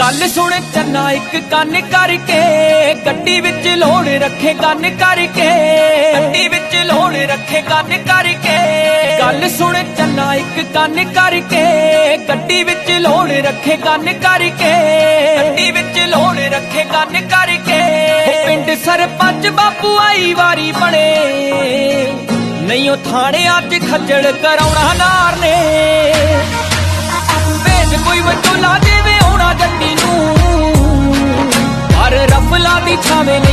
ਗੱਲ ਸੁਣ ਚੰਨਾ, ਇੱਕ ਕੰਨ ਕਰਕੇ, ਗੱਡੀ ਵਿੱਚ ਲੋੜ ਰੱਖੇ ਕੰਨ ਕਰਕੇ। ਗੱਡੀ ਵਿੱਚ ਲੋੜ ਰੱਖੇ ਕੰਨ ਕਰਕੇ। ਗੱਲ ਸੁਣ ਚੰਨਾ, ਇੱਕ ਕੰਨ ਕਰਕੇ, ਗੱਡੀ ਵਿੱਚ ਲੋੜ ਰੱਖੇ ਕੰਨ ਕਰਕੇ। ਗੱਡੀ ਵਿੱਚ ਲੋੜ ਰੱਖੇ ਕੰਨ ਕਰਕੇ। ਪਿੰਡ ਸਰਪੰਚ ਬਾਪੂ ਆਈ ਵਾਰੀ ਬਣੇ। ਨਹੀਂ ਉਹ ਥਾਣੇ ਅੱਜ ਖੱਜਲ ਕਰਾਉਣਾ ਨਾ। coming